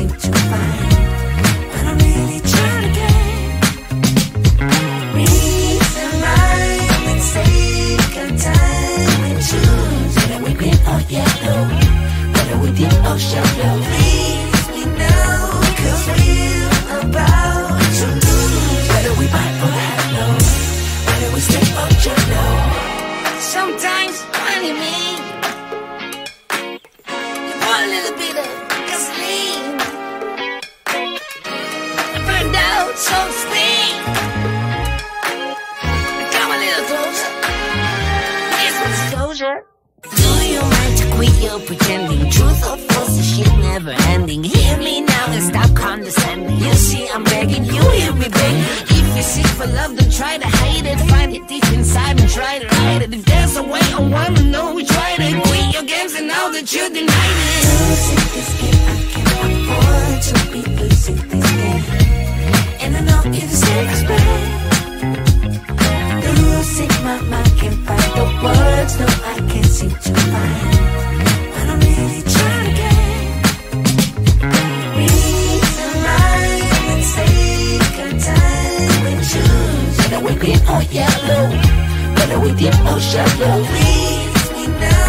seem I'm really trying to gain. And time whether we green or yellow, whether we shallow. so sweet. Come a little closer. Here's my disclosure. Do you mind quit your pretending? Truth or false, this shit never ending. Hear me now and stop condescending. You see, I'm begging, you hear me begging. If you seek for love, then try to hide it. Find it deep inside and try to hide it. If there's a way, oh, I wanna know we tried it. Quit your games and now that you denied it. Losing this game, I can't afford to be losing deep yellow, whether we deep or shallow. Please me now,